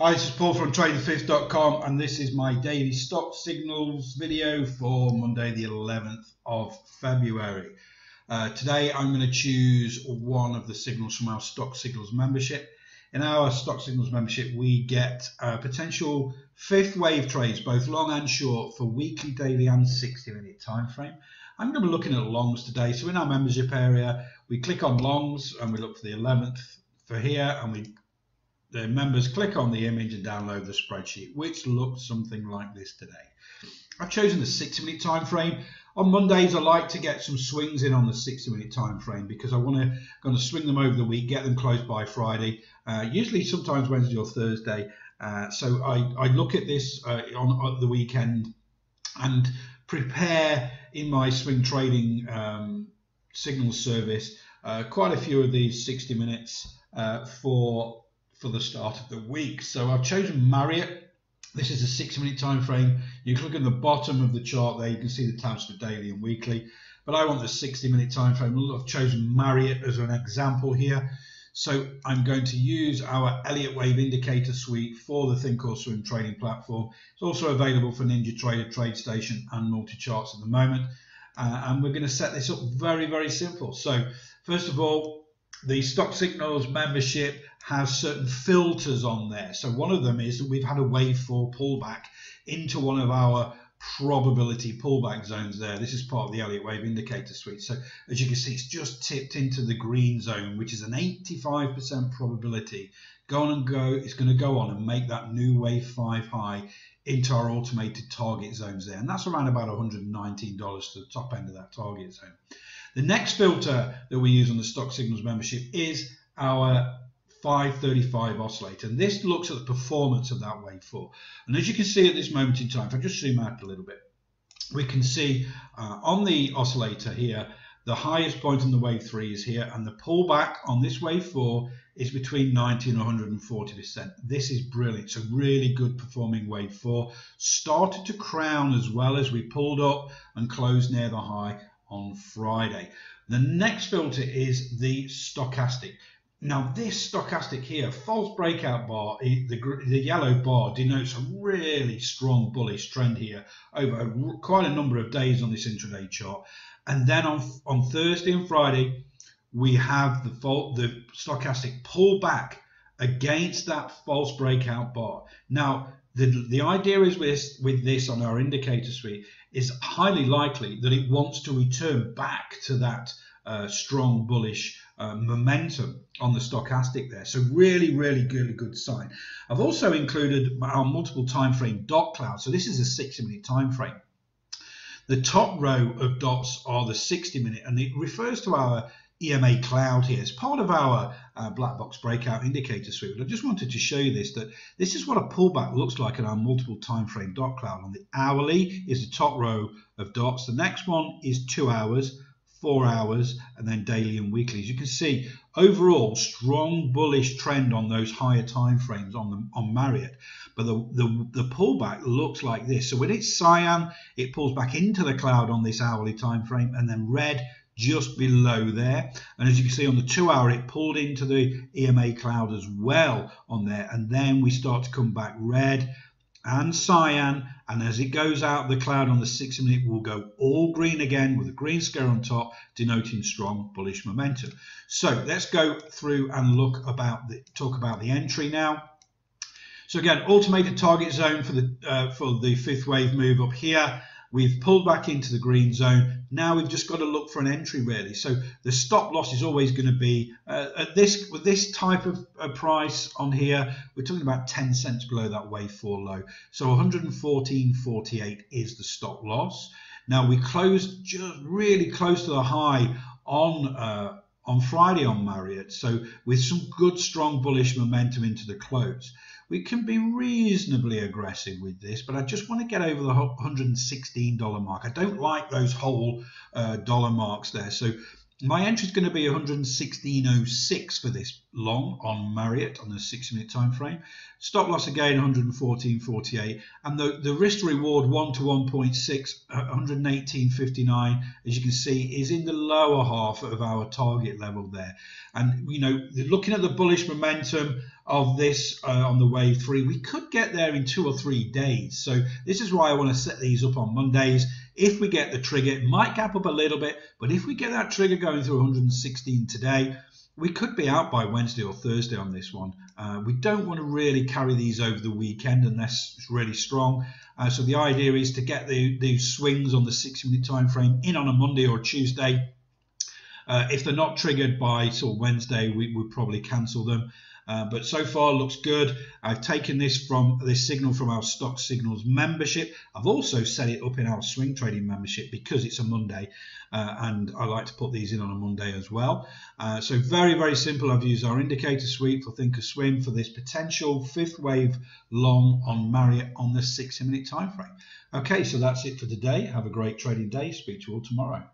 Hi, this is Paul from TradeTheFifth.com and this is my daily stock signals video for Monday the 11th of February. Uh, today I'm going to choose one of the signals from our Stock Signals membership. In our Stock Signals membership we get uh, potential fifth wave trades, both long and short, for weekly, daily and 60 minute time frame. I'm going to be looking at longs today. So in our membership area we click on longs and we look for the 11th for here and we the members click on the image and download the spreadsheet, which looks something like this today. I've chosen the 60 minute time frame. On Mondays, I like to get some swings in on the 60 minute time frame because I want to going to swing them over the week, get them closed by Friday, uh, usually sometimes Wednesday or Thursday. Uh, so I, I look at this uh, on, on, the weekend and prepare in my swing trading um, signal service uh, quite a few of these 60 minutes uh, for for the start of the week. So I've chosen Marriott. This is a six minute time frame. You click on the bottom of the chart there, you can see the tabs for daily and weekly. But I want the 60 minute time frame. I've chosen Marriott as an example here. So I'm going to use our Elliott Wave Indicator Suite for the Think or Swim trading platform. It's also available for Ninja NinjaTrader, TradeStation and multi-charts at the moment. Uh, and we're going to set this up very, very simple. So first of all, the Stock Signals membership has certain filters on there. So one of them is that we've had a wave four pullback into one of our probability pullback zones there. This is part of the Elliott Wave Indicator Suite. So as you can see, it's just tipped into the green zone, which is an 85% probability. Go on and go, it's going to go on and make that new wave five high into our automated target zones there. And that's around about $119 to the top end of that target zone. The next filter that we use on the Stock Signals membership is our 535 oscillator. And this looks at the performance of that wave four. And as you can see at this moment in time, if I just zoom out a little bit, we can see uh, on the oscillator here, the highest point on the wave three is here, and the pullback on this wave four is between 90 and 140%. This is brilliant. It's a really good performing wave four. Started to crown as well as we pulled up and closed near the high on Friday. The next filter is the stochastic. Now this stochastic here, false breakout bar, the, the yellow bar denotes a really strong bullish trend here over quite a number of days on this intraday chart. And then on, on Thursday and Friday, we have the, the stochastic pull back against that false breakout bar. Now, the, the idea is with, with this on our indicator suite is highly likely that it wants to return back to that uh, strong bullish uh, momentum on the stochastic there. So really, really, really good sign. I've also included our multiple time frame dot cloud. So this is a 60 minute time frame. The top row of dots are the 60 minute and it refers to our EMA cloud here. It's part of our uh, black box breakout indicator suite. But I just wanted to show you this, that this is what a pullback looks like in our multiple time frame dot cloud. On the hourly is the top row of dots. The next one is two hours, four hours, and then daily and weekly. As you can see, overall strong bullish trend on those higher time frames on the, on Marriott. But the, the, the pullback looks like this. So when it's cyan, it pulls back into the cloud on this hourly time frame, and then red just below there. And as you can see on the two hour, it pulled into the EMA cloud as well on there. And then we start to come back red and cyan. And as it goes out, the cloud on the six minute will go all green again with a green square on top, denoting strong bullish momentum. So let's go through and look about the talk about the entry now. So again, automated target zone for the uh, for the fifth wave move up here. We've pulled back into the green zone. Now we've just got to look for an entry really. So the stop loss is always going to be uh, at this with this type of uh, price on here. We're talking about 10 cents below that wave four low. So 114.48 is the stop loss. Now we closed just really close to the high on uh, on Friday on Marriott. So with some good strong bullish momentum into the close we can be reasonably aggressive with this, but I just want to get over the $116 mark. I don't like those whole uh, dollar marks there. So my entry is going to be 116.06 for this long on Marriott on the six minute time frame. Stop loss again 114.48 and the, the risk reward 1 to 1.6 118.59 as you can see is in the lower half of our target level there. And you know looking at the bullish momentum of this uh, on the wave three, we could get there in two or three days. So this is why I want to set these up on Mondays. If we get the trigger, it might gap up a little bit, but if we get that trigger going through 116 today, we could be out by Wednesday or Thursday on this one. Uh, we don't want to really carry these over the weekend unless it's really strong. Uh, so the idea is to get the, these swings on the 60 minute time frame in on a Monday or Tuesday. Uh, if they're not triggered by sort of Wednesday, we would probably cancel them. Uh, but so far looks good. I've taken this from this signal from our stock signals membership. I've also set it up in our swing trading membership because it's a Monday, uh, and I like to put these in on a Monday as well. Uh, so very very simple. I've used our indicator suite for Thinkorswim for this potential fifth wave long on Marriott on the 60 minute time frame. Okay, so that's it for today. Have a great trading day. Speak to you all tomorrow.